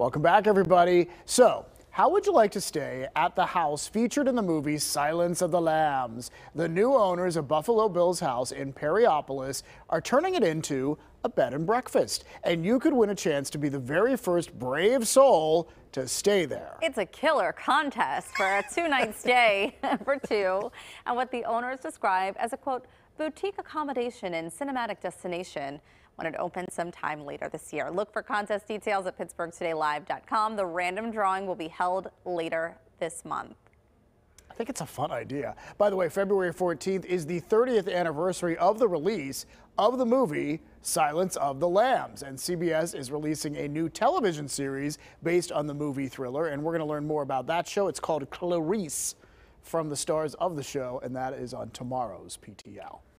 Welcome back, everybody. So, how would you like to stay at the house featured in the movie Silence of the Lambs? The new owners of Buffalo Bill's house in Perryopolis are turning it into a bed and breakfast. And you could win a chance to be the very first brave soul to stay there. It's a killer contest for a two night stay for two and what the owners describe as a quote, boutique accommodation and cinematic destination when it opens sometime later this year. Look for contest details at pittsburghtodaylive.com. The random drawing will be held later this month. I think it's a fun idea. By the way, February 14th is the 30th anniversary of the release of the movie Silence of the Lambs. And CBS is releasing a new television series based on the movie thriller. And we're going to learn more about that show. It's called Clarice from the stars of the show, and that is on tomorrow's PTL.